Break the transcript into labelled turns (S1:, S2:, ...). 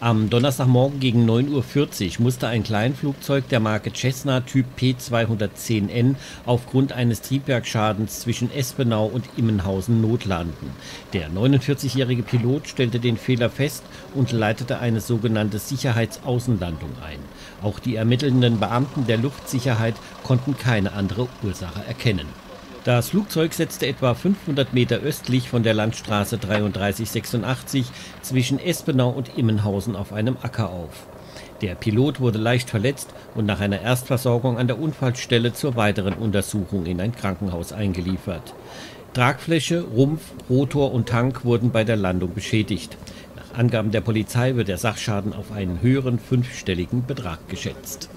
S1: Am Donnerstagmorgen gegen 9.40 Uhr musste ein Kleinflugzeug der Marke Cessna Typ P210N aufgrund eines Triebwerkschadens zwischen Espenau und Immenhausen notlanden. Der 49-jährige Pilot stellte den Fehler fest und leitete eine sogenannte Sicherheitsaußenlandung ein. Auch die ermittelnden Beamten der Luftsicherheit konnten keine andere Ursache erkennen. Das Flugzeug setzte etwa 500 Meter östlich von der Landstraße 3386 zwischen Espenau und Immenhausen auf einem Acker auf. Der Pilot wurde leicht verletzt und nach einer Erstversorgung an der Unfallstelle zur weiteren Untersuchung in ein Krankenhaus eingeliefert. Tragfläche, Rumpf, Rotor und Tank wurden bei der Landung beschädigt. Nach Angaben der Polizei wird der Sachschaden auf einen höheren fünfstelligen Betrag geschätzt